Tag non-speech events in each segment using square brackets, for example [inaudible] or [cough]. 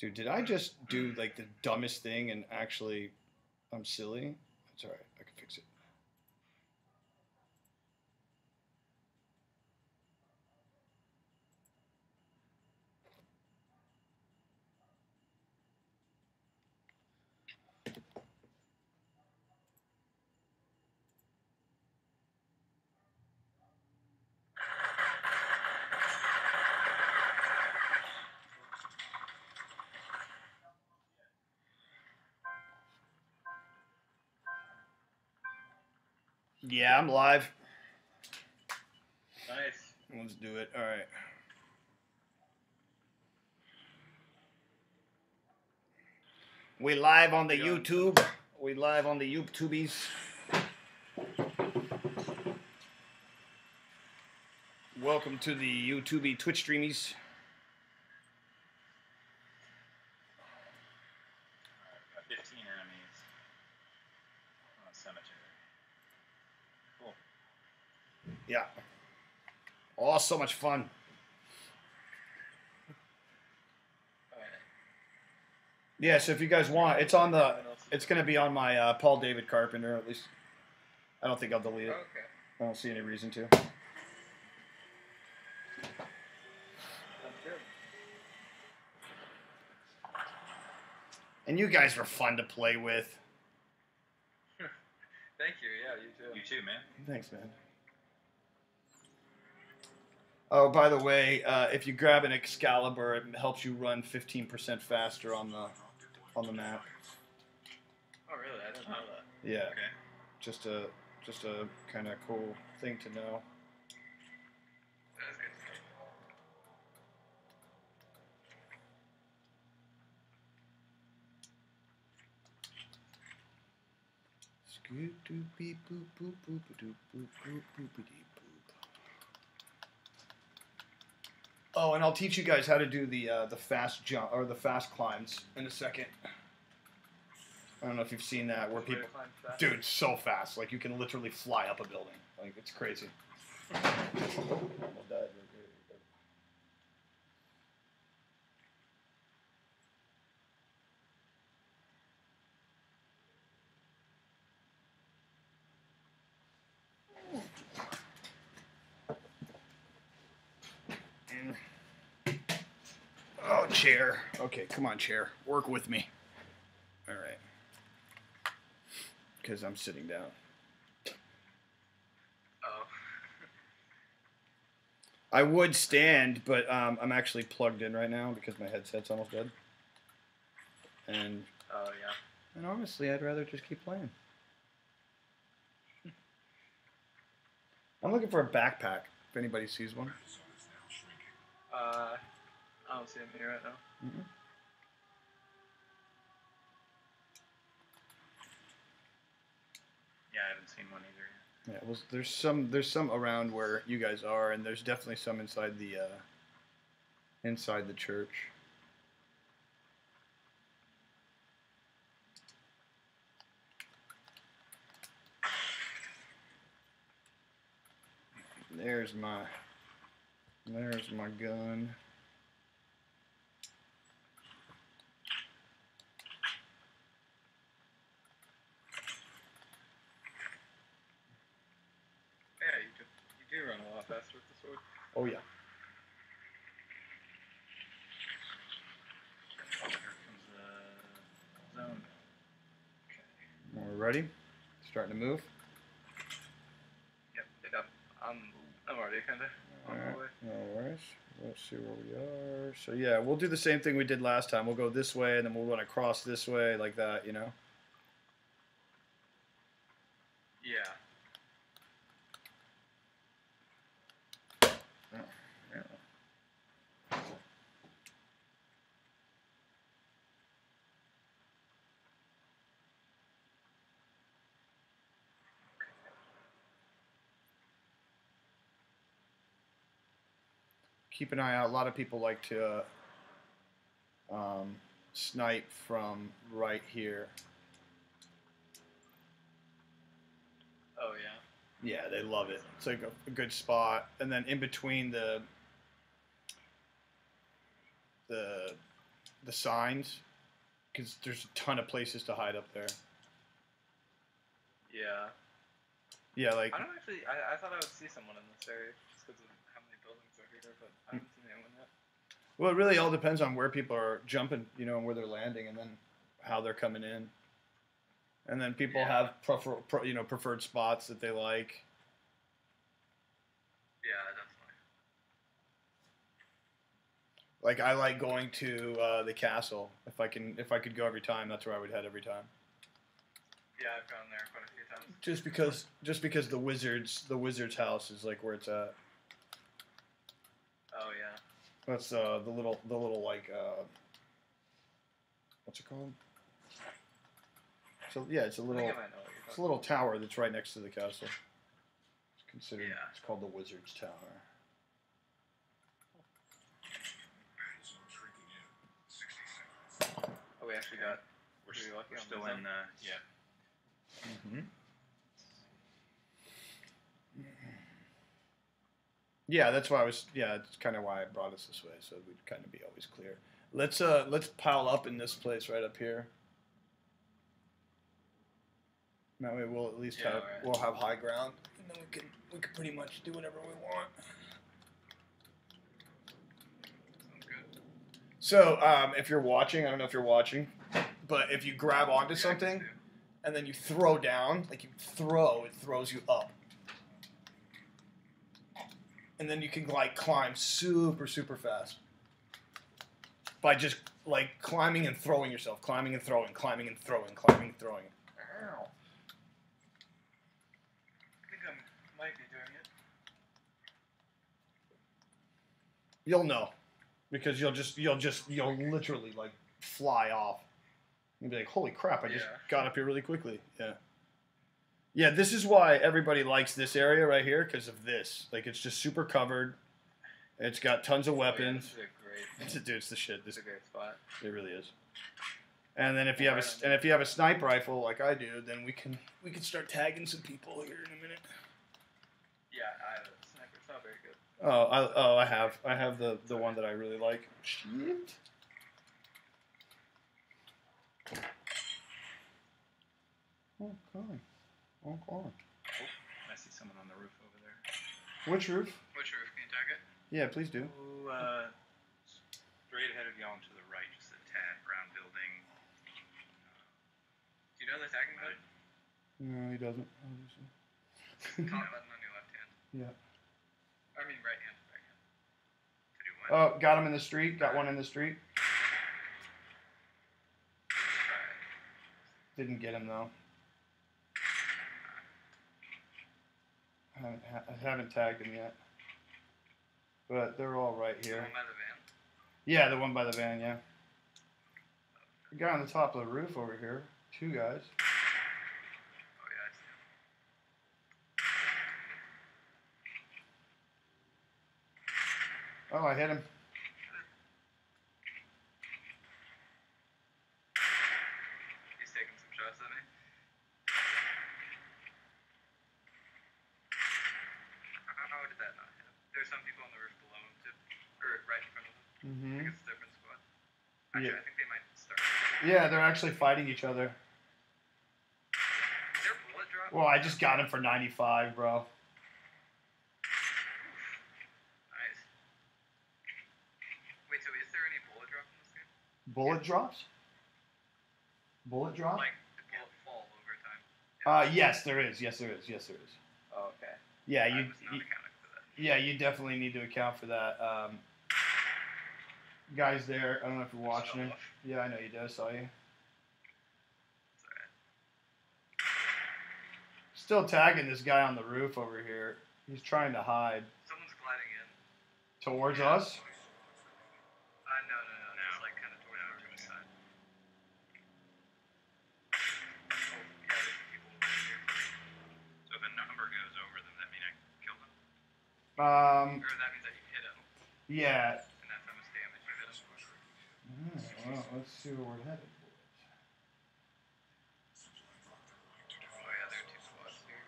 Dude, did I just do like the dumbest thing and actually I'm silly? That's all right. I can fix it. Yeah, I'm live. Nice. Let's do it. All right. We live on the Yeah. YouTube. We live on the YouTubies. Welcome to the YouTube Twitch streamies. Got 15 enemies. On a cemetery. Cool. Yeah. Oh, so much fun. Yeah, so if you guys want, it's on the. It's gonna be on my uh, Paul David Carpenter at least. I don't think I'll delete it. Okay. I don't see any reason to. And you guys were fun to play with. [laughs] Thank you. Yeah, you too. You too, man. Thanks, man. Oh, by the way, uh, if you grab an Excalibur, it helps you run 15% faster on the on the map. Oh, really? I didn't know that. Yeah, Okay. just a just a kind of cool thing to know. That's good to know. Scoot doop beep boop boop boop doop boop boop boopity boop. Oh, and I'll teach you guys how to do the uh, the fast jump or the fast climbs in a second. I don't know if you've seen that where people, dude, so fast, like you can literally fly up a building, like it's crazy. [laughs] Almost died. Oh, chair. Okay, come on, chair. Work with me. All right. Because I'm sitting down. Oh. [laughs] I would stand, but um, I'm actually plugged in right now because my headset's almost dead. And Oh, yeah. and honestly, I'd rather just keep playing. [laughs] I'm looking for a backpack. If anybody sees one. Uh, I don't see him here right now. Mhm. Yeah, I haven't seen one either. Yeah, well, there's some there's some around where you guys are, and there's definitely some inside the uh, inside the church. There's my there's my gun. Yeah, you do, you do run a lot faster with the sword. Oh yeah. Here comes the zone. Okay. We're ready. Starting to move. Yep, yep. I'm, I'm already kind of my way. no worries. Let's see where we are. So yeah, we'll do the same thing we did last time. We'll go this way, and then we'll run across this way, like that. You know. Yeah. Keep an eye out. A lot of people like to uh, um, snipe from right here. Oh, yeah. Yeah, they love it. It's like a, a good spot, and then in between the the the signs because there's a ton of places to hide up there. Yeah. Yeah, like I don't actually. I, I thought I would see someone in this area just because of how many buildings are here, but I haven't seen anyone yet. Well, it really all depends on where people are jumping, you know, and where they're landing, and then how they're coming in. And then people Yeah. have prefer, you know, preferred spots that they like. Yeah, definitely. Like I like going to uh, the castle. If I can, if I could go every time, that's where I would head every time. Yeah, I've gone there quite a few times. Just because, just because the wizards, the wizard's house is like where it's at. Yeah. That's uh, the little, the little like, uh, what's it called? So yeah, it's a I little, think I might know what you're it's a talking little tower that's right next to the castle. It's considered. Yeah. It's called the wizard's tower. Oh, we actually got. We're, Pretty s- we're still in, uh, yeah. Mm-hmm. Yeah, that's why I was. Yeah, it's kind of why I brought us this way, so we'd kind of be always clear. Let's uh, let's pile up in this place right up here. That way, we'll at least Yeah, have alright. we'll have high ground, and then we can we can pretty much do whatever we want. So, um, if you're watching, I don't know if you're watching, but if you grab onto something and then you throw down, like you throw, it throws you up. And then you can like climb super, super fast. By just like climbing and throwing yourself, climbing and throwing, climbing and throwing, climbing and throwing. Ow. I think I might be doing it. You'll know. Because you'll just you'll just you'll literally like fly off. You'll be like, holy crap, I just got up here really quickly. Yeah. Yeah, this is why everybody likes this area right here, because of this. Like it's just super covered. It's got tons of Oh, yeah, weapons. this is a great. It's [laughs] dude, it's the shit. This This is a great spot. it really is. And then if you have a Alright. and if you have a sniper rifle like I do, then we can we can start tagging some people here in a minute. Yeah, I have a sniper. It's not very good. Oh, I, oh, I have I have the the one that I really like. Shit. Oh, God. Oh, God. I see someone on the roof over there. Which roof? Which roof can you tag it? Yeah, please do. Ooh, uh, straight ahead of y'all and to the right, just a tad brown building. Do you know the tagging code? No, he doesn't. obviously. Top [laughs] button on your left hand. Yeah. I mean right hand. Right hand. To do what? Oh, got him in the street. Got one in the street. Didn't get him though. I haven't, ha- I haven't tagged them yet. But they're all right The here. one by the van. Yeah, the one by the van, yeah. The guy on the top of the roof over here. Two guys. Oh yeah, I see him. Oh, I hit him. He's taking some shots at me. How did that not hit him? There's some people on the roof below him too, or right in front of him. I Mm-hmm. think it's a different squad. Actually, Yeah. I think they might start. Yeah, they're actually fighting each other. Is there a bullet drop? Well, I just got him for 95, bro. Nice. Wait, so is there any bullet drop in this game? Bullet drops? Bullet drop? Like the bullet fall over time? Uh, yes, there is. Yes, there is. Yes, there is. Oh, okay. Yeah, you, you accounting for that. yeah, you definitely need to account for that. Um, guys there, I don't know if you're watching it. Yeah, I know you do. I saw you. It's alright. Still tagging this guy on the roof over here. He's trying to hide Someone's gliding in. towards us. Uh, no, no, no. No. Just like kind of toward over to his side. Oh, yeah, there's people over here. So if a number goes over them, that mean I killed them? Um, Or that means that you hit him, yeah. and that's how much damage you hit him. Hmm, well, let's see where we're headed. Oh yeah, there are two squads here.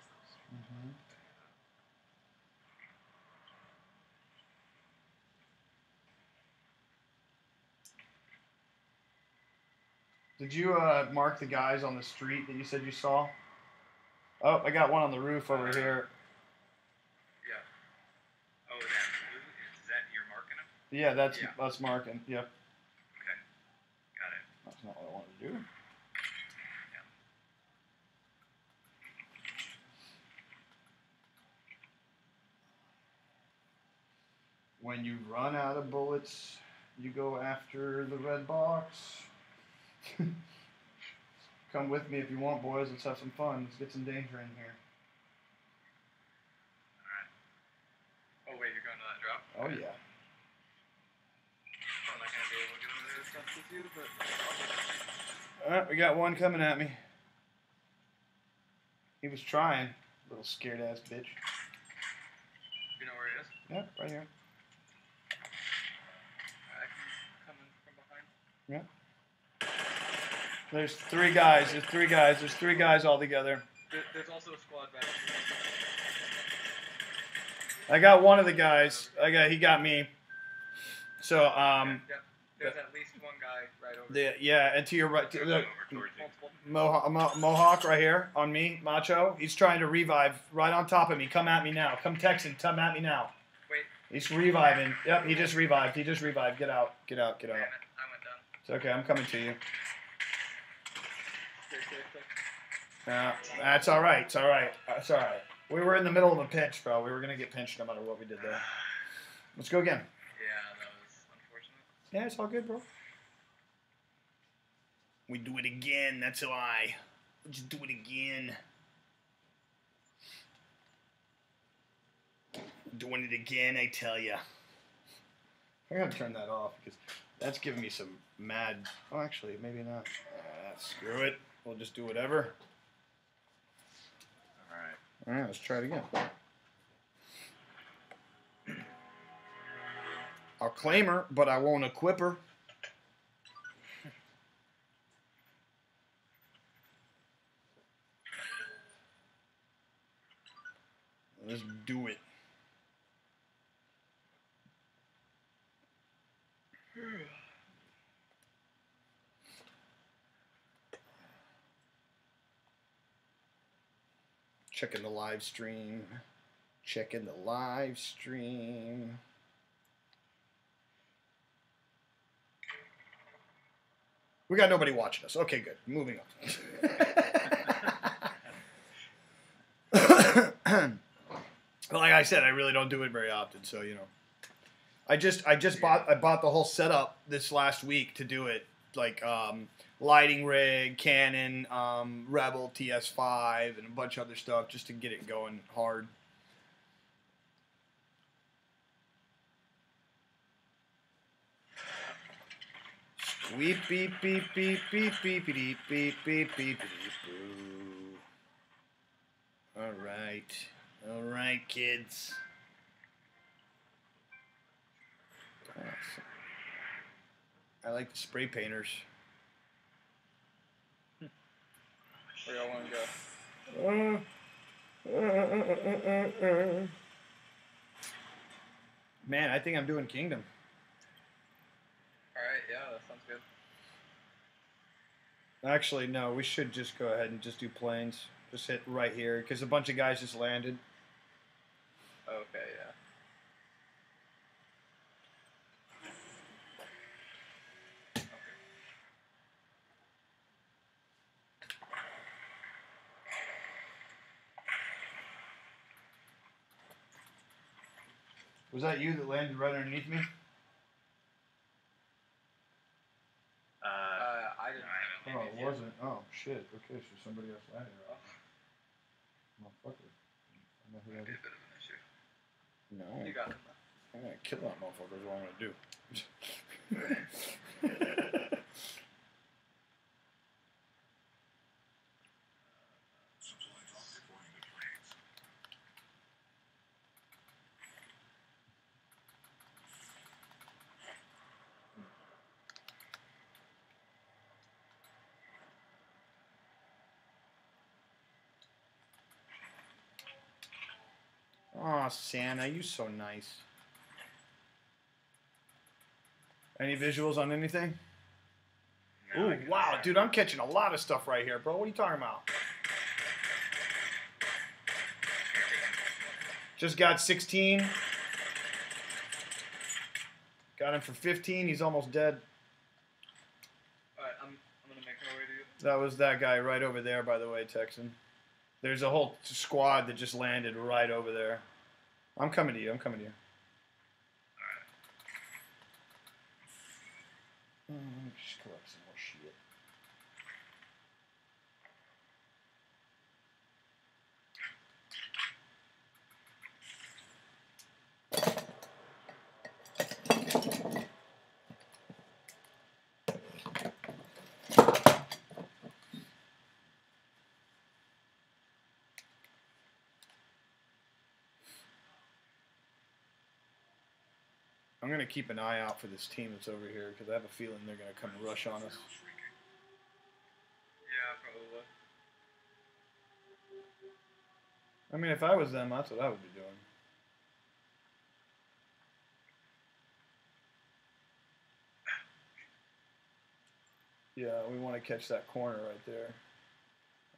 Mm-hmm. Did you uh, mark the guys on the street that you said you saw? Oh, I got one on the roof over here. Yeah. Oh, that blue? Is that you're marking them? Yeah, that's Yeah. us marking. Yep. Okay. Got it. That's not what I wanted to do. When you run out of bullets, you go after the red box. Come with me if you want, boys. Let's have some fun. Let's get some danger in here. Oh wait, you're going to that drop? Oh yeah. I'm not be able to there as fast as you, but All right, we got one coming at me. He was trying, little scared ass bitch. you know where he is? Yep, right here. Come in from behind. There's three guys. There's three guys. There's three guys all together. There's also a squad back. I got one of the guys. I got he got me. So um, yeah, there's at least one guy right over the yeah, and to your right, to They're the coming over towards you. Multiple. Mohawk, Mo- Mohawk right here on me, Macho. He's trying to revive right on top of me. Come at me now. Come Texan. Come at me now. Wait. He's reviving. Yep, he just revived. He just revived. Get out. Get out. Get Damn out. it, I went down. It's okay. I'm coming to you. Stay safe, Uh, that's all right. It's all right. It's all right. We were in the middle of a pinch, bro. We were gonna get pinched no matter what we did there. Let's go again. Yeah, that was unfortunate. Yeah, it's all good, bro. We do it again. That's why. Let's do it again. Doing it again, I tell ya. I gotta turn that off because that's giving me some mad. Oh, actually, maybe not. Uh, screw it. We'll just do whatever. All right. Let's try it again. I'll claim her, but I won't equip her. Let's do it. Checking the live stream. Checking the live stream. We got nobody watching us. Okay, good. Moving on. [coughs] like I said, I really don't do it very often, so you know. I just I just bought I bought the whole setup this last week to do it. Like um, lighting rig, Canon, um, Rebel TS5, and a bunch of other stuff just to get it going hard. Squeep beep beep beep beep beep beep beep beep beep beep boo. All right, all right, kids. Awesome. I like the spray painters. Where y'all want to go? Man, I think I'm doing Kingdom. Alright, yeah, that sounds good. Actually, no, we should just go ahead and just do planes. Just hit right here because a bunch of guys just landed. Okay, yeah. Was that you that landed right underneath me? Uh, Uh, I didn't. I Oh, it wasn't. Oh, shit. Okay, so somebody else landed right. Motherfucker. I know who Might that a bit of an issue. No. You got it. I'm gonna kill that motherfucker. Is what I'm gonna do. [laughs] [laughs] Santa, you so nice. Any visuals on anything? Now I Ooh, wow, dude, I'm catching a lot of stuff right here, bro. What are you talking about? Just got 16. Got him for 15. He's almost dead. Alright, I'm, I'm gonna make my way to you. That was that guy right over there, by the way, Texan. There's a whole squad that just landed right over there. I'm coming to you. I'm coming to you. Mm, Let me just some more shit. I'm gonna keep an eye out for this team that's over here because I have a feeling they're gonna come rush on us. Yeah, probably. I mean, if I was them, that's what I would be doing. Yeah, we want to catch that corner right there.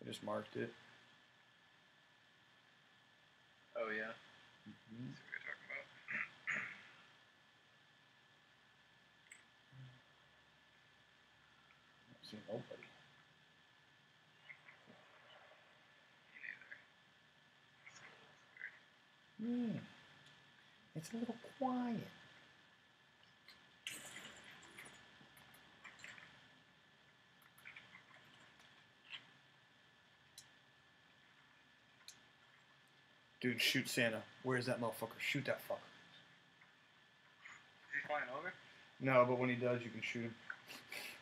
I just marked it. Oh yeah. Mhm. That's what you're talking about. Don't nobody. Hmm. It's a little quiet. Dude, shoot Santa. Where's that motherfucker? Shoot that fucker. Is he flying over? No, but when he does, you can shoot him. [laughs]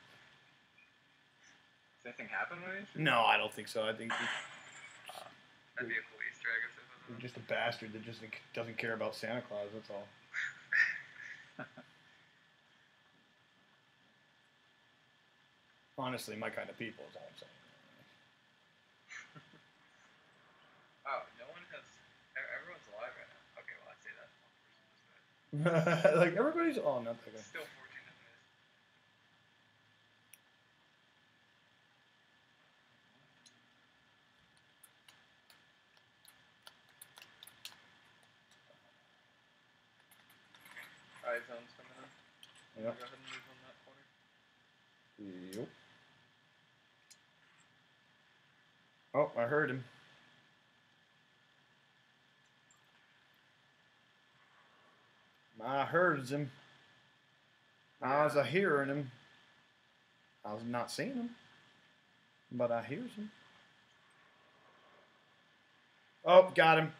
Does anything happen when he? No, I don't think so. I think he's [sighs] That'd be a cool Easter egg if it was. he's just a bastard that just doesn't care about Santa Claus. That's all. [laughs] Honestly, my kind of people is all I'm saying. [laughs] Oh, no one has. Everyone's alive right now. Okay, well, I'd say that one person was [laughs] dead. like everybody's oh not that guy. Still 14 enemies. Alright, zone's coming in. Yep. Go ahead and move on that corner. Yep. Oh, I heard him. Heard him. I was a hearing him. I was not seeing him, but I hears him. Oh, got him.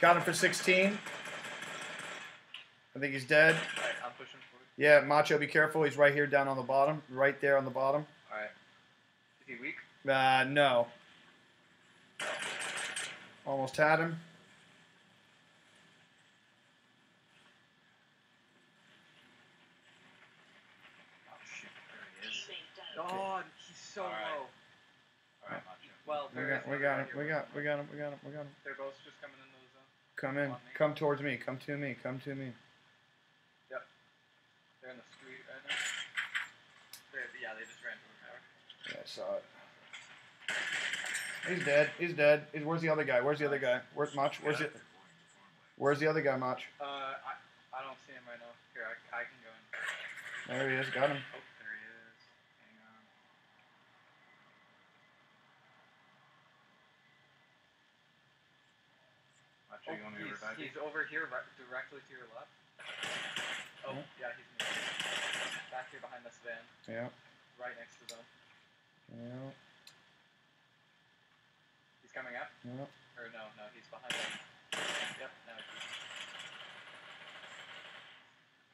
Got him for 16. I think he's dead. I'm pushing forward. Yeah, Macho, be careful. He's right here down on the bottom. Right there on the bottom. Alright. Is he weak? Uh, no. Almost had him. Oh shit, there he is. Oh, he's so Alright. low. Alright, Macho. Well, We got, is we got guy him. We got, us. we got him. We got him. We got him. They're both just coming into the zone. Come in. Come towards me. Come to me. Come to me. Yep. They're in the street right now. They're, yeah, they just ran to the tower. Yeah, I saw it. He's dead. He's dead. He's, where's the other guy? Where's the other guy? Where's Mach? Where's it? Where's the other guy, Mach? Uh, I, I don't see him right now. Here, I, I can go in. There he is. Got him. Oh, there he is. Hang on. Macho, Oh, you want me to he's, he's over here, right, directly to your left. Oh, Mhm. yeah, he's moving. back here behind this van, Yeah. right next to them. Yeah. He's coming up. Yeah. Or no, no, he's behind them. Yep, now he's.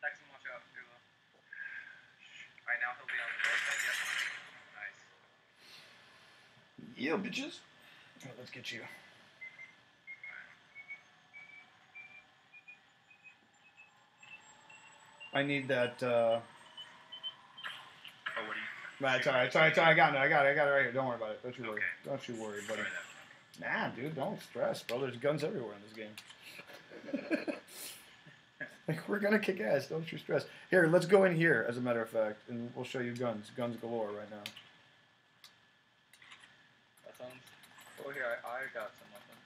Texan, watch out, Dulo. Alright, now he'll be on the right side. Yep. Nice. Yeah, bitches. Alright, let's get you. I need that. Uh, Oh, what do you? nah, it's alright. It's alright. It's alright. I got it. I got it. I got it right here. Don't worry about it. Don't you worry. Okay. Don't you worry, buddy. Nah, dude, don't stress, bro. There's guns everywhere in this game. [laughs] like we're gonna kick ass. Don't you stress. Here, let's go in here. As a matter of fact, and we'll show you guns. Guns galore right now. That sounds. Oh, here I, I got some weapons.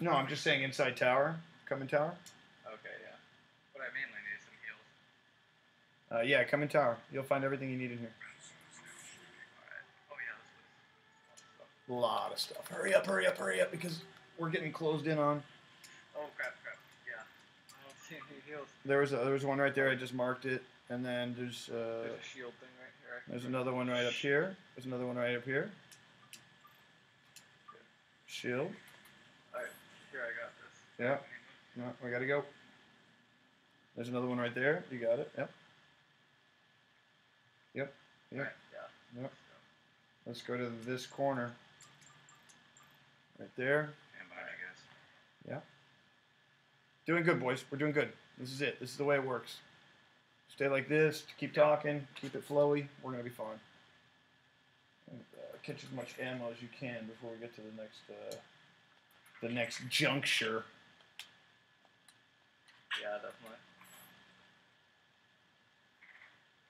No, I'm just saying inside tower. Come in tower. Okay, yeah. But I mainly need some heals. Uh, yeah, come in tower. You'll find everything you need in here. Alright. Oh yeah, this was. A lot of stuff. Hurry up, hurry up, hurry up, because we're getting closed in on. Oh crap, crap. Yeah. I don't see any heals. There was a, there was one right there. I just marked it, and then there's uh, There's a shield thing right here. I there's another one right up here. There's another one right up here. Shield. Alright, here I got this. Yeah. No, we gotta go. There's another one right there. You got it. Yep. Yep. Yeah. Yep. Let's go to this corner. Right there. And mine, I guess. Yeah. Doing good, boys. We're doing good. This is it. This is the way it works. Stay like this. Keep talking. Keep it flowy. We're gonna be fine. And, uh, catch as much ammo as you can before we get to the next, uh, the next juncture. Yeah, definitely.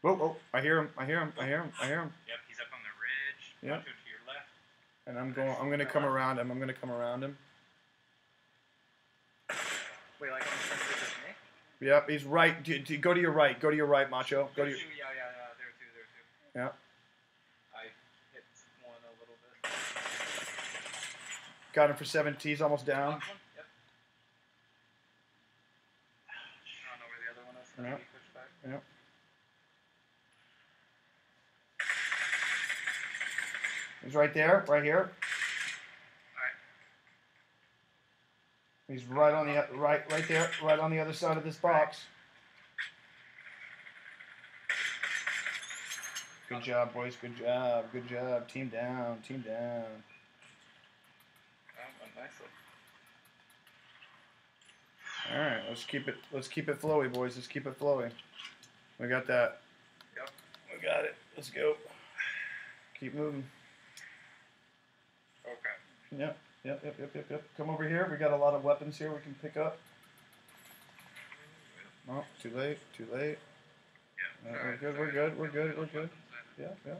Whoa, whoa! I hear him. I hear him. I hear him. I hear him. Yep, he's up on the ridge. Yep. Poncho to your left. And I'm going. I'm gonna come around him. I'm gonna come around him. [sighs] Wait, like on the same bridge as me? Yep, he's right. D- d- go to your right. Go to your right, Macho. Go to your. yeah, yeah, yeah. There too, there too. Yeah. I hit one a little bit. Got him for seven. He's almost down. Yep. I don't know where the other one is. Yeah. maybe push back. Yep. He's right there. Right here. Alright. He's right on the right, right there, right on the other side of this box. Good job, boys. Good job. Good job. Team down. Team down. That went nicely. All right, let's keep it. Let's keep it flowy, boys. Let's keep it flowy. We got that. Yep. We got it. Let's go. Keep moving. Yep. Yep. Yep. Yep. Yep. Yep. Come over here. We got a lot of weapons here we can pick up. Oh, too late. Too late. Yeah. Uh, we're good. We're good. We're good. We're good. Yeah. Yeah.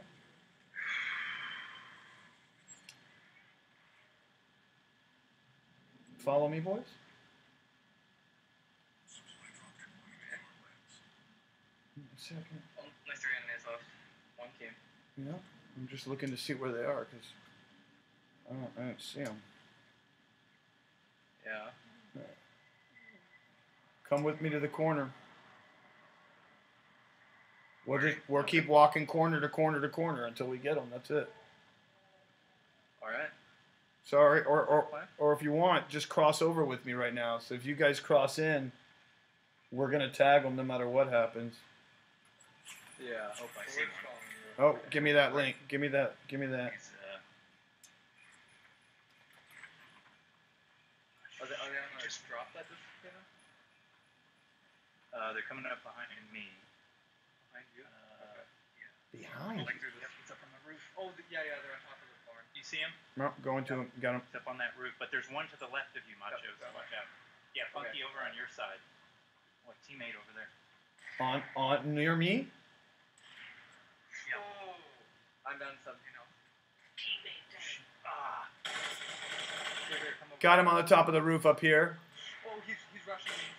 Follow me, boys. Second. Oh, nice three enemies left. One came. Yeah, I'm just looking to see where they are because Oh, I don't, I don't see them. Yeah. Come with me to the corner. We'll just we'll keep walking corner to corner to corner until we get them. That's it. Alright. Sorry, or or or if you want, just cross over with me right now. So if you guys cross in, we're gonna tag them no matter what happens. Yeah. Hope I see. Oh, give me that link. Give me that. Give me that. He's, uh, Are they, are they on a Just- drop that just came in? Uh, they're coming up behind me. Behind you? Uh, Behind. like through the, yep, up on the roof. Oh, th- yeah, yeah, they're on top of the barn. You see him? No, going to him. Got him. He's up on that roof, but there's one to the left of you, Macho. Yep, so that watch out. Yeah, Funky over on your side. What teammate over there? On on near me. Yep. Oh! I'm down 17 health. Ah. Here, here, come over. Got him on the top of the roof up here. Oh, he's, he's rushing he's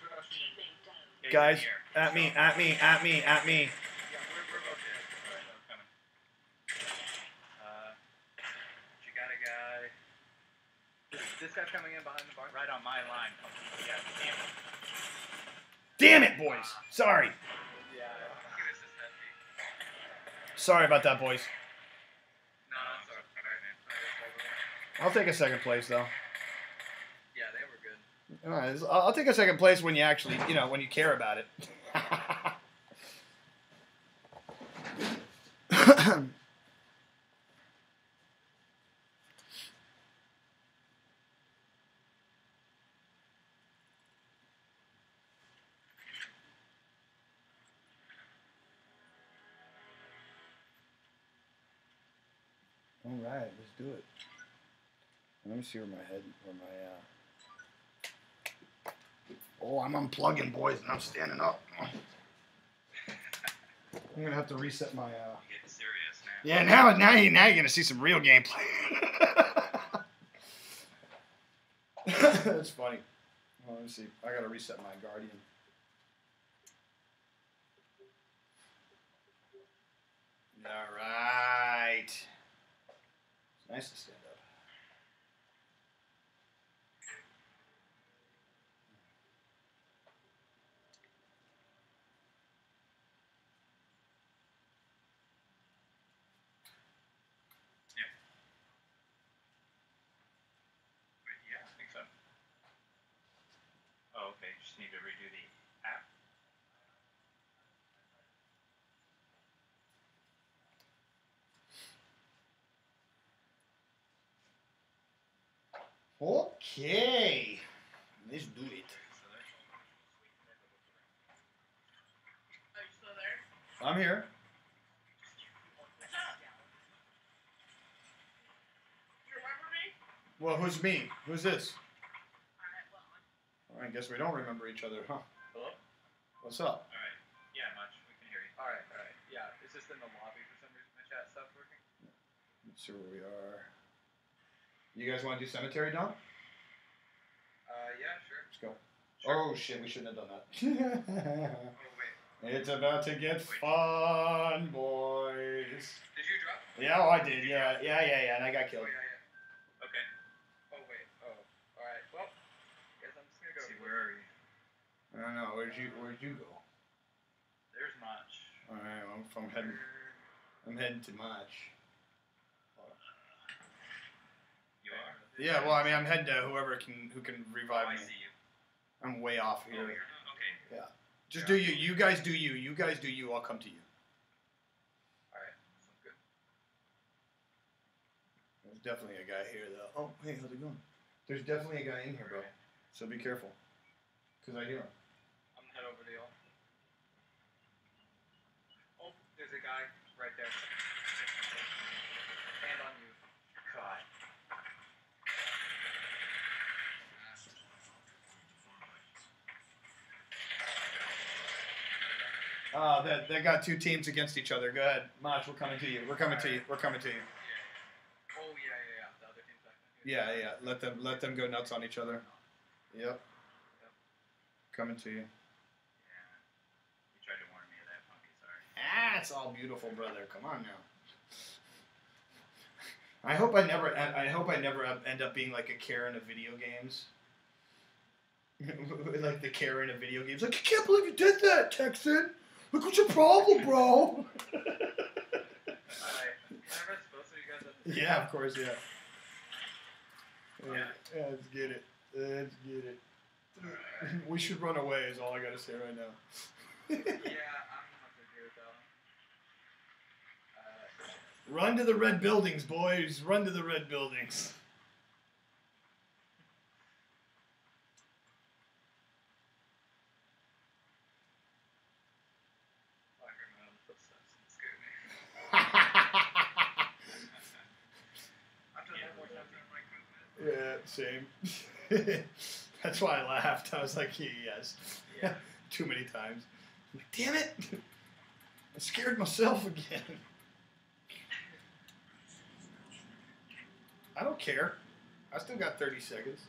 rushing me. Guys, at me, at me, at me, at me. Yeah, we're, we're both here. Alright, I'm coming. Uh, you got a guy This, guy coming in behind the barn? right on my line. Yeah, damn it. Damn it, boys. Sorry. Yeah. Give us this heavy. Sorry about that, boys. No, that's alright. Alright. I'll take a second place though. Yeah, they were good. All right, I'll take a second place when you actually, you know, when you care about it. [coughs] All right, let's do it. Let me see where my head, where my uh, Oh, I'm unplugging, boys, and I'm standing up. I'm gonna have to reset my. Uh... You get serious now. Yeah, now now you now you're gonna see some real gameplay. [laughs] That's funny. Well, let me see. I gotta reset my Guardian. All right. It's nice to stand up. Wait, yeah, I think so. Oh, okay. Just need to redo the app. Okay. Let's do it. So there's Are you still there? I'm here. You remember me? Well, who's me? Who's this? I guess we don't remember each other, huh? Hello? What's up? All right. Yeah, much. We can hear you. Alright, alright. Yeah, it's just in the lobby for some reason my chat stopped working. Let's see where we are. You guys want to do cemetery, Don? Uh, yeah, sure. Let's go. Sure. Oh shit, we shouldn't have done that. [laughs] [laughs] Oh, wait. it's about to get fun, boys. Did you drop? Yeah, oh, I did. Yeah, yeah, yeah, yeah, and I got Oh, killed. yeah, yeah. Okay. Oh, wait. Oh. Alright, well, guess I'm just gonna go. See, where are you? I don't know. Where'd you Where'd you go? There's much. All right, I'm, I'm heading. I'm heading to March. You are. Yeah, well, I mean, I'm heading to whoever can who can Oh, revive I me. see you. I'm way off Oh, here. you're. Okay. Yeah. Just do you. You guys do you. You guys do you. I'll come to you. Alright, sounds good. There's definitely a guy here, though. Oh, hey, how's it going? There's definitely a guy in here, bro. So be careful, cause I hear him. I'm gonna head over to y'all. Oh, there's a guy right there. Hand on you. God. Uh, they, they got two teams against each other. Go ahead, Mach. We're coming to you. We're coming to you. We're coming to you. Yeah. Oh yeah, yeah, yeah. The other team's back there. Yeah, yeah. Let them let them go nuts on each other. Yep. Coming to you. Yeah. You tried to warn me of that, Punky. Sorry. Ah, it's all beautiful, brother. Come on now. I hope I never. I hope I never end up being like a Karen of video games. [laughs] like the Karen of video games. Like I can't believe you did that, Texan. Like what's your problem, bro? I, am I supposed to? You guys yeah, of course, yeah. Yeah. yeah. Let's get it. Let's get it. Alright. [laughs] We should run away. Is all I gotta say right now. Yeah, I'm [laughs] not gonna do it though. Uh, Run to the red buildings, boys. Run to the red buildings. I heard my own footsteps and it scared me. I've done that more times than my movement. yeah, same. [laughs] That's why I laughed. I was like, yeah, yes. Yeah. [laughs] Too many times. Like, Damn it! [laughs] I scared myself again. I don't care. I still got 30 seconds.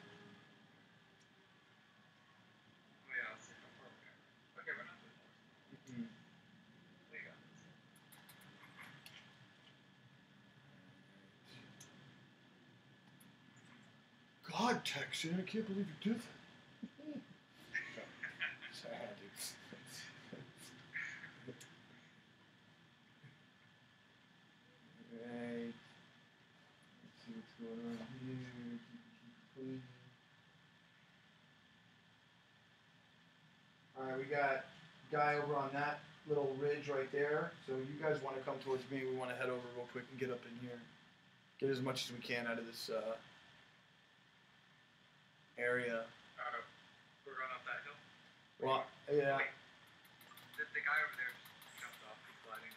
Oh, yeah, let's see how far we are. Okay, we're not too far. There you go. God, Texan, I can't believe you did that. Sad. Right. Let's see what's going on here. Please. Alright, we got guy over on that little ridge right there. So you guys want to come towards me. We want to head over real quick and get up in here. Get as much as we can out of this uh, area. Uh, we're going up that hill. Well, yeah, Wait. The, the guy over there jumped off.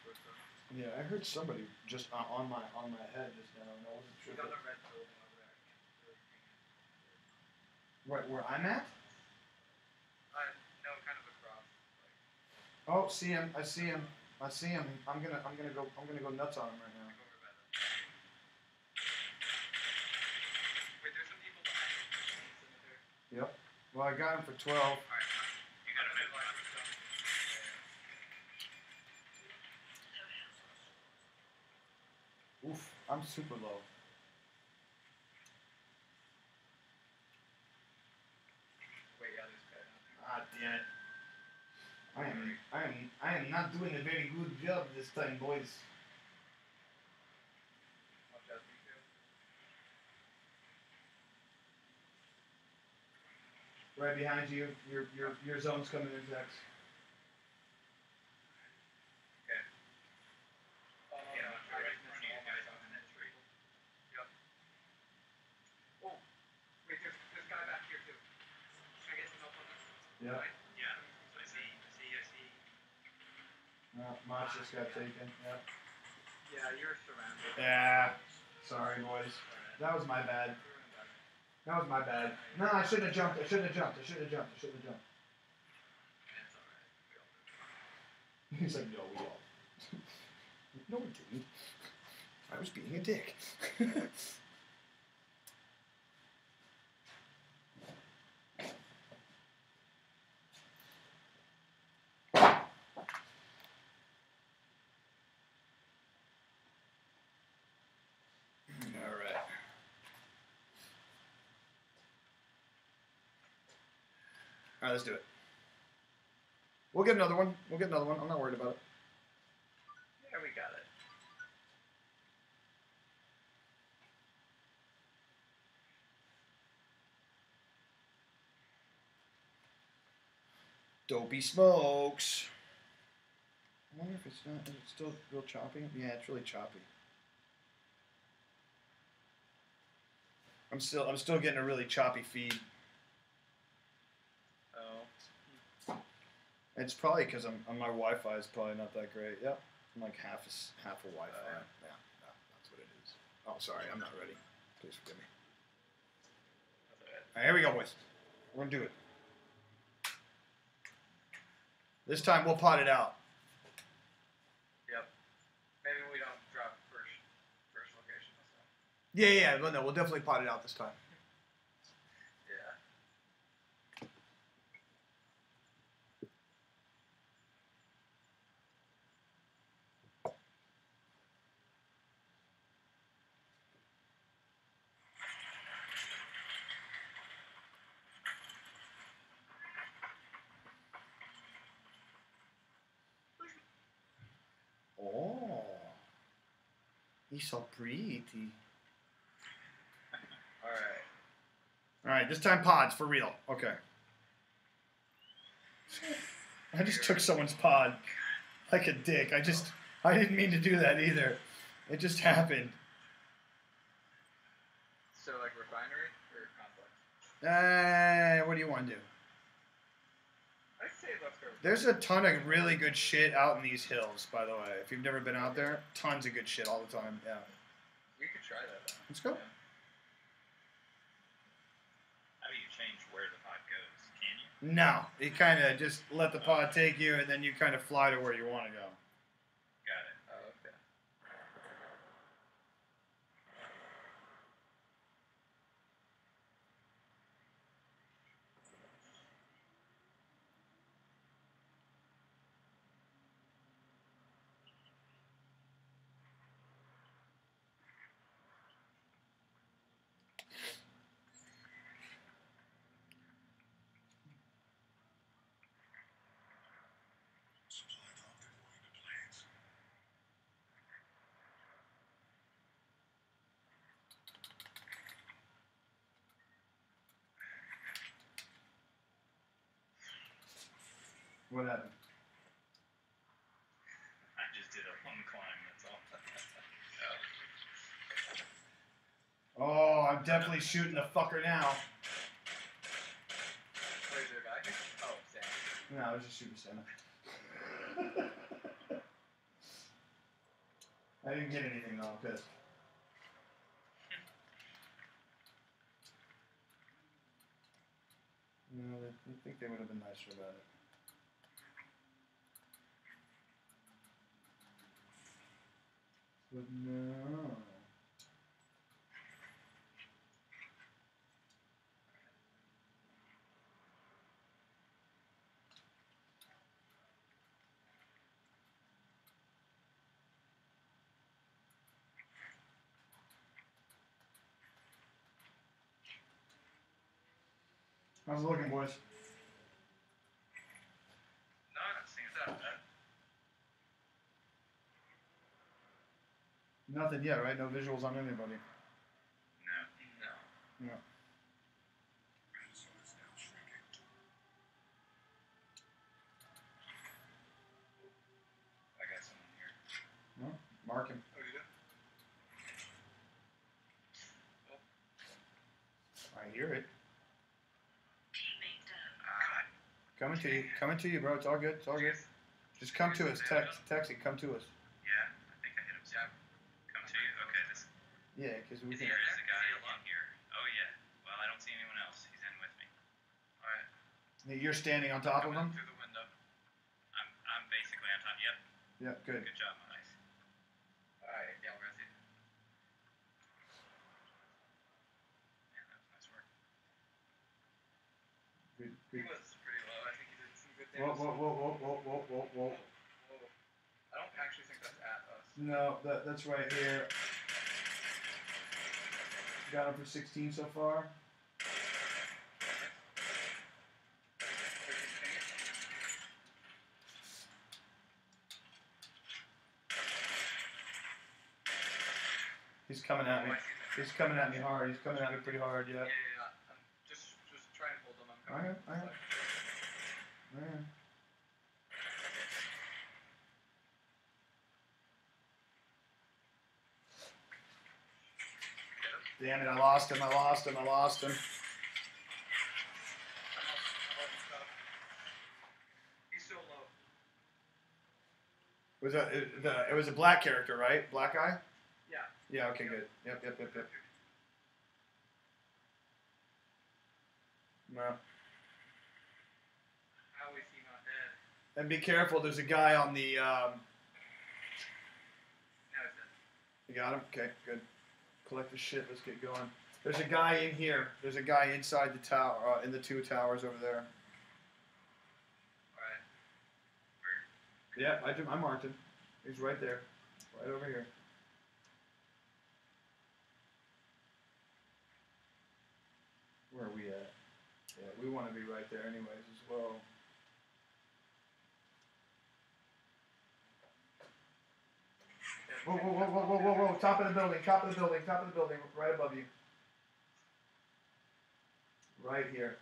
Towards us. yeah. I heard somebody just on on my on my head just now, and I wasn't sure. He's on if- red building over there. I can't really see him. Right where I'm at? Uh, Oh, see him. I see him. I see him. I'm gonna. I'm gonna go. I'm gonna go nuts on him right now. Cemetery. Well, I got him for twelve. Alright, You gotta I'm move gonna on. fly for some. Oof. I'm super low. Wait, yeah, there's a guy. Ah, damn it. I am. I am. I am not doing a very good job this time, boys. Watch out, you two. Right behind you. Your your your zone's coming in next. Oh, Yeah, uh, I right in just front of missed you all my guys stuff. on that tree. Oh, wait, there's there's guy back here too. Can I get some help on this? Yeah. Yeah, I see, I see, I see. No, Mach just got taken. Yeah. Yeah, you're surrounded. Yeah. Sorry, boys. That was my bad. That was my bad. No, I shouldn't have jumped. I shouldn't have jumped. I shouldn't have jumped. I shouldn't have jumped. Do. [laughs] He's like, no, we all. [laughs] no, we didn't. I was being a dick. [laughs] All right. All right, let's do it. We'll get another one. We'll get another one. I'm not worried about it. Yeah, we got it. Dopey smokes. I wonder if it's not. Is it still real choppy? Yeah, it's really choppy. I'm still. I'm still getting a really choppy feed. Oh. It's probably because I'm, uh, my Wi-Fi is probably not that great. Yep, I'm like half a, half a Wi-Fi. Oh, yeah. yeah, yeah, that's what it is. Oh, sorry, I'm not ready. Please forgive me. Alright. Here we go, boys. We're gonna do it. This time we'll pot it out. Yep. Maybe we don't drop first first location this time. Yeah, yeah, but no, we'll definitely pot it out this time. Yeah. Oh, he's so pretty. Alright. All right, this time pods for real. Okay. I just took someone's pod like a dick. I just I didn't mean to do that either. It just happened. So like refinery or complex? Uh, what do you want to do? I'd say let's go. There's a ton of really good shit out in these hills, by the way. If you've never been out there, tons of good shit all the time. Yeah. We could try that. Though. Let's go. Yeah. How do you change where the pod goes? Can you? No, you kind of just let the pod take you, and then you kind of fly to where you want to go. I'm definitely shooting the fucker now. Guy? Oh, No, I was just shooting Santa. [laughs] I didn't get anything though, because. No, I think they would have been nicer about it. But no. How's it looking, boys? No, it seems that bad. Nothing yet, right? No visuals on anybody. No. No. Yeah. I got someone here. Mark him. Oh, you do? I hear it. Ah, Coming to you. Coming to you, bro. It's all good. It's all good. Just come to us. Text. Text it. Come to us. Yeah, I think I hit him. Yeah. Come to you. Okay, this Yeah, because we Is can. he- there is a guy Is he in alone? here. Oh yeah. Well, I don't see anyone else. He's in with me. Alright. You're standing on top of him. Through the window. I'm I'm basically on top. Yep. Yeah, good. Good job, Ice. Alright, yeah, we're gonna see. Yeah, that was nice work. Good. He Good. was pretty low. I think he did some good Whoa, whoa, whoa, whoa, whoa, whoa, whoa, whoa. I don't actually think that's at us. No, that that's right here. Got him for 16 so far. He's coming at me. He's coming at me hard. He's coming at me pretty hard. Yeah, Yeah. yeah, yeah. I'm just, just try and hold him. I'm coming. Alright, alright. Yeah. Damn it! I lost him. I lost him. I lost him. I'm holding stuff. He's so low. Was that it, the? It was a black character, right? Black guy. Yeah. Yeah. Okay. Good. Yep. Yep. Yep. Yep. No. How is he not dead? And be careful. There's a guy on the. Um, you got him. Okay. Good. Collect the shit. Let's get going. There's a guy in here. There's a guy inside the tower. Uh, in the two towers over there. Alright. Yeah. I, I marked him. He's right there. Right over here. Where are we at? Yeah, we want to be right there anyways as well. Whoa, whoa, whoa, whoa, whoa, whoa, whoa! Top of the building, top of the building, top of the building, right above you. Right here,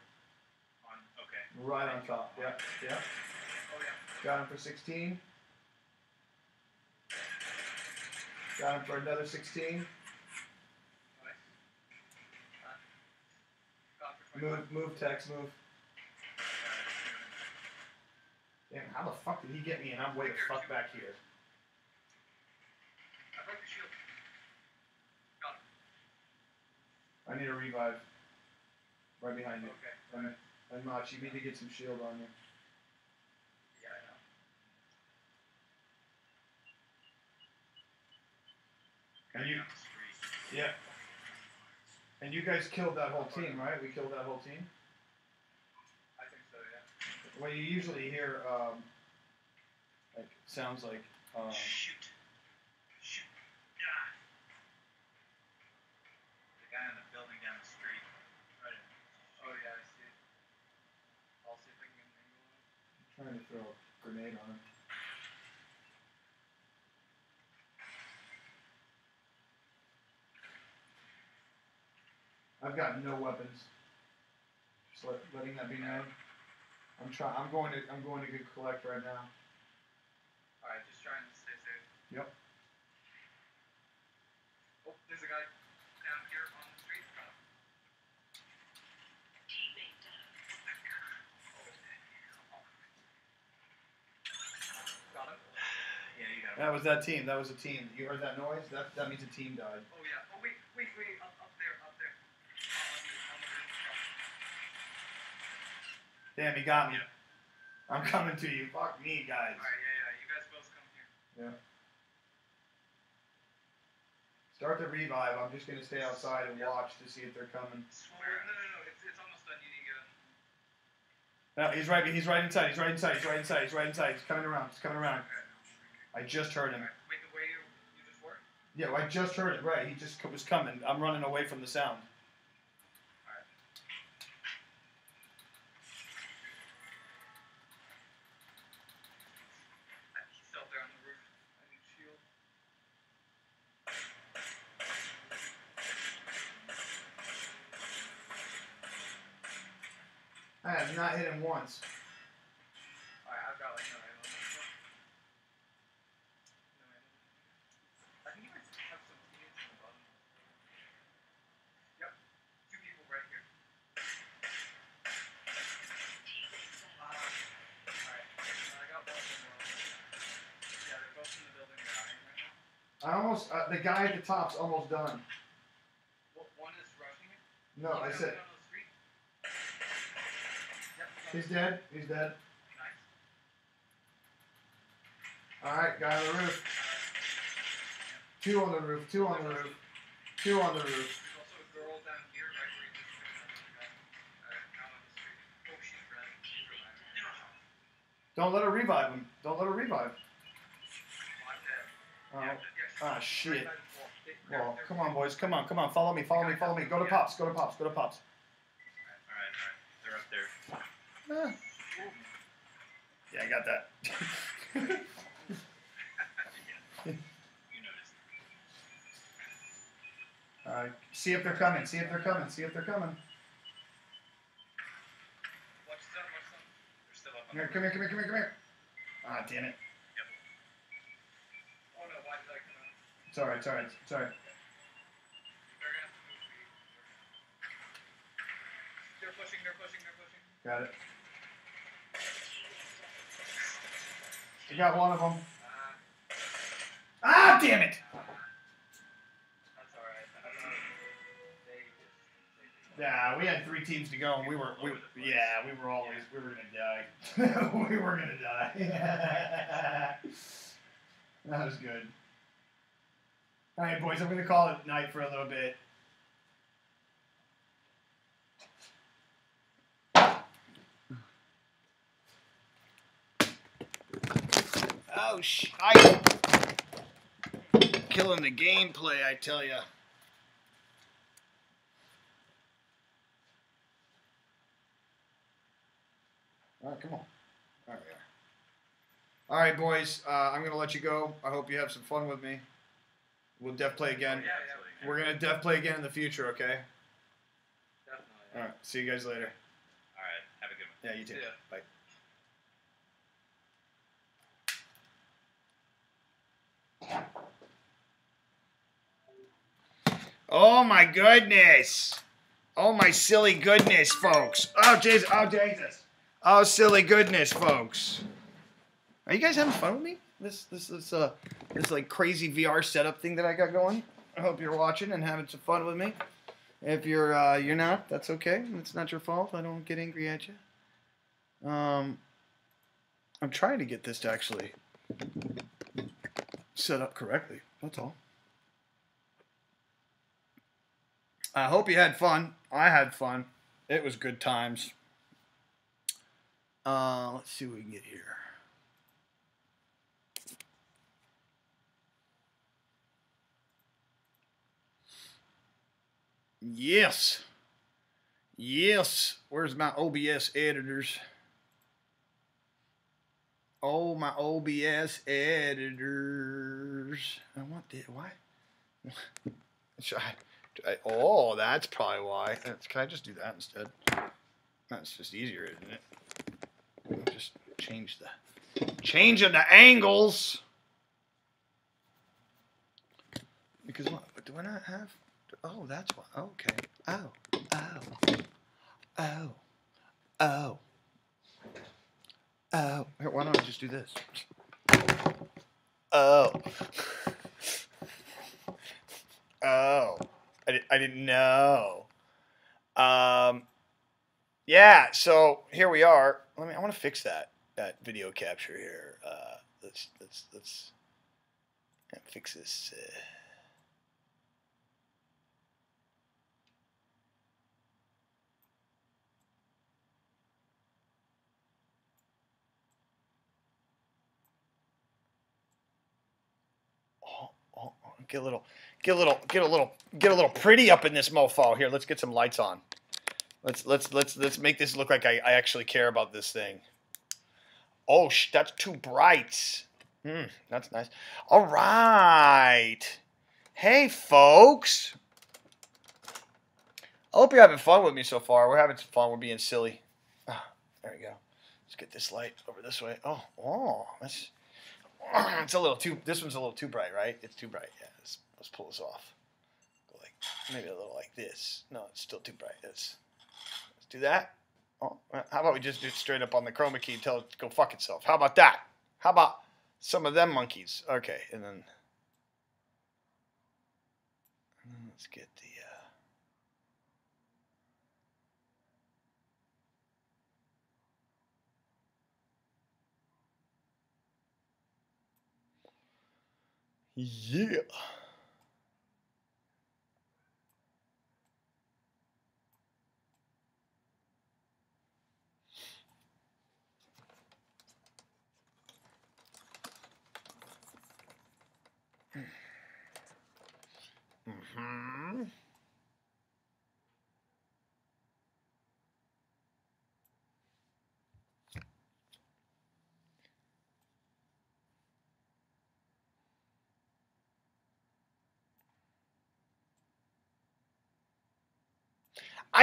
On. Okay. right on top. Yeah, yeah. Oh yeah. Got him for 16. Got him for another 16. Nice. Uh, got for 25. Move, move, Tex, move. Damn, how the fuck did he get me and I'm way the fuck back here? I broke the shield. Got him. I need a revive. Right behind you. Okay. And, and Mach, you need to get some shield on you. Yeah, I know. And you, Down the street. yeah. And you guys killed that whole team, right? We killed that whole team. I think so, yeah. Well, you usually hear, um, like sounds like, um. Shoot. Ah. The guy in the building down the street. Right. Oh yeah, I see. I'll see if I can get an angle on it. Trying to throw a grenade on him. I've got no weapons. Just let, letting that be known. I'm trying. I'm going to. I'm going to get collect right now. Alright, just trying to stay safe. Yep. Oh, there's a guy down here on the street. Got him. Got him. Yeah, you got That was that team. That was a team. You heard that noise? That that means a team died. Oh yeah. Oh wait, wait, wait. Up, up there, up there. On the, on the roof. Damn, he got me. I'm coming to you. Fuck me, guys. Alright, yeah, yeah. You guys both come here. Yeah. Start the revive. I'm just gonna stay outside and watch to see if they're coming. Well, no, no, no. It's, it's almost done. You need to get him. No, he's right. He's right inside. He's right inside. He's right inside. He's right inside. He's coming around. He's coming around. I just heard him. Wait, the way you, you just were? Yeah, I just heard it. Right. He just was coming. I'm running away from the sound. Alright. He's still there on the roof. I need shield. I have not hit him once. Alright, I've got like no ammo. No ammo. I think you might have some teammates in the bottom. Yep. Two people right here. Ah. Alright. I got both of them. Yeah, they're both in the building dying right now. I almost. Uh, the guy at the top's almost done. Well, one is rushing it. No, I said jumping on the street. Yep. he's dead. He's dead. Nice. All right, guy on the roof. Two on the roof. Two on the roof. Two on the roof. There's also a girl down here, right where you just finished up with the guy. Out on the street. She's red. She's reviving. Don't let her revive him. Don't let her revive. Well, I'm dead. Yeah, yeah, ah, shit. by the wall. They- they're- Well, come on, boys. Come on, come on. Follow me. Follow me. Follow me. Go to pops. Go to pops. Go to pops. Alright, alright. They're up there. Ah. Yeah, I got that. You [laughs] noticed. All right. See if they're coming. See if they're coming. See if they're coming. Watch the watch the. They're still up on here. Come here. Come here. Come here. Come here. Ah, damn it. Oh no, why did I come out? It's all right. It's all right. It's. They're gonna have to move me. They're pushing, they're pushing, they're pushing. Got it. You got one of them. Uh, Ah, damn it. that's alright. I don't know. They just. They, Yeah, we had three teams to go, and we were, we, yeah, we were always, we were gonna die. [laughs] we were gonna die. [laughs] that was good. All right, boys, I'm gonna call it night for a little bit. Oh, sh! I killing the gameplay, I tell you. All right, come on. All right, All right, boys. Uh, I'm gonna let you go. I hope you have some fun with me. We'll def play again. Oh, yeah, yeah. We're gonna def play again in the future, okay? Definitely. All right. See you guys later. Alright, have a good one. Yeah, you too. Bye. Oh my goodness! Oh my silly goodness, folks! Oh Jesus! Oh Jesus! Oh silly goodness, folks! Are you guys having fun with me? This this is uh this like crazy VR setup thing that I got going. I hope you're watching and having some fun with me. If you're uh, you're not, that's okay. It's not your fault. I don't get angry at you. Um, I'm trying to get this to actually set up correctly. That's all. I hope you had fun. I had fun. It was good times. Uh, let's see what we can get here. Yes. Yes. Where's my OBS editors? Oh, my OBS editors. I want the why? [laughs] I, I- oh, that's probably why. That's, can I just do that instead? That's just easier, isn't it? I'll just change the change of the angles. Because what? Do I not have? Oh, that's why. Okay. Oh. Oh. Oh. Oh. Oh. Here, why don't I just do this? Oh. [laughs] Oh. I, di- I didn't know. Um. Yeah. So here we are. Let me. I want to fix that that video capture here. Uh. Let's let's let's fix this. Uh, get a little, get a little, get a little, get a little pretty up in this mofo. Here, let's get some lights on. Let's let's let's let's make this look like I, I actually care about this thing. Oh, sh- that's too bright. Hmm, that's nice. All right. Hey, folks. I hope you're having fun with me so far. We're having some fun. We're being silly. Ah, there we go. Let's get this light over this way. Oh, oh, that's [clears throat] it's a little too. This one's a little too bright, right? It's too bright. Yeah, let's, let's pull this off. Go like maybe a little like this. No, it's still too bright. Let's let's do that. Oh, how about we just do it straight up on the chroma key tell it go fuck itself? How about that? How about some of them monkeys? Okay, and then let's get the. Uh, Yeah. Mm-hmm.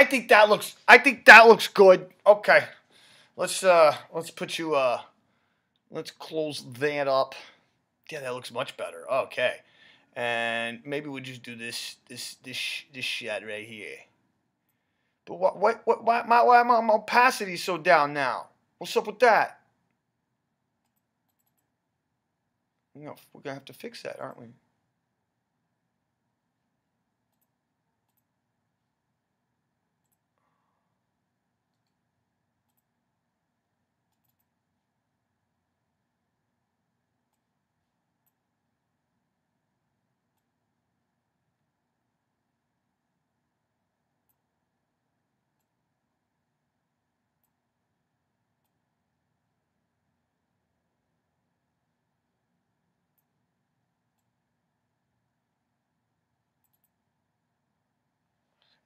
I think that looks. I think that looks good. Okay, let's uh, let's put you uh, let's close that up. Yeah, that looks much better. Okay, and maybe we'll just do this this this this shit right here. But what what what why my why my, my opacity so down now? What's up with that? You know, we're gonna have to fix that, aren't we?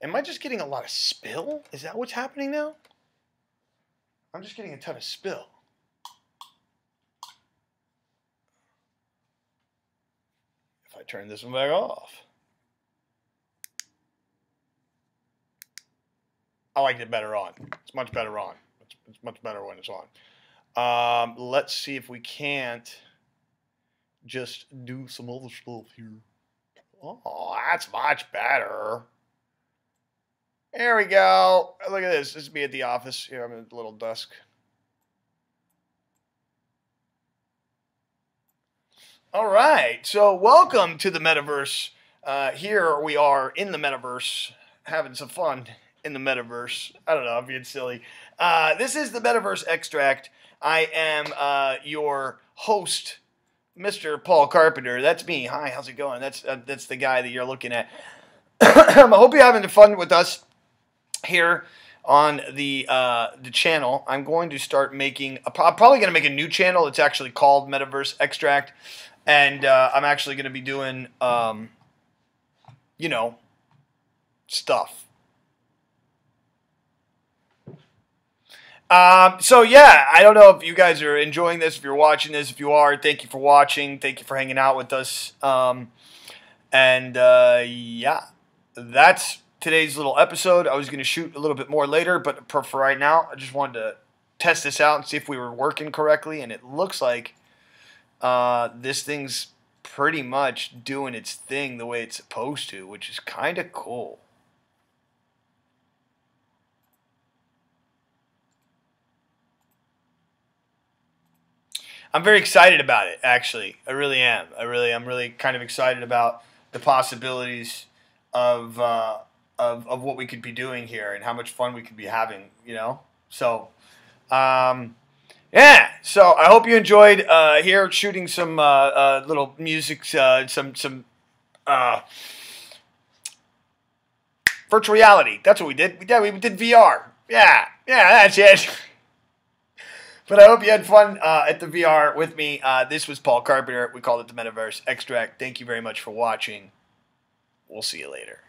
Am I just getting a lot of spill? Is that what's happening now? I'm just getting a ton of spill. If I turn this one back off. I like it better on. It's much better on. It's, it's much better when it's on. Um, let's see if we can't just do some other stuff here. Oh, that's much better. There we go. Look at this. This is me at the office. Here, I'm in a little dusk. All right. So, welcome to the metaverse. Uh, here we are in the metaverse, having some fun in the metaverse. I don't know. I'm being silly. Uh, this is the Metaverse Extract. I am uh, your host, Mr. Paul Carpenter. That's me. Hi. How's it going? That's uh, that's the guy that you're looking at. [coughs] I hope you're having fun with us here on the uh, the channel. I'm going to start making. I'm probably going to make a new channel. It's actually called Metaverse Extract, and uh, I'm actually going to be doing, um, you know, stuff. Um, so yeah, I don't know if you guys are enjoying this. If you're watching this, if you are, thank you for watching. Thank you for hanging out with us. Um, and uh, yeah, that's today's little episode. I was going to shoot a little bit more later, but for, for right now, I just wanted to test this out and see if we were working correctly. And it looks like uh, this thing's pretty much doing its thing the way it's supposed to, which is kind of cool. I'm very excited about it. Actually, I really am. I really, I'm really kind of excited about the possibilities of uh, of of what we could be doing here and how much fun we could be having. You know, so um, yeah. So I hope you enjoyed uh, here shooting some uh, uh, little music, uh, some some uh, virtual reality. That's what we did. We did we did VR. Yeah, yeah, that's it. [laughs] But I hope you had fun uh, at the VR with me. This was Paul Carpenter. We called it the Metaverse Extract. Thank you very much for watching. We'll see you later.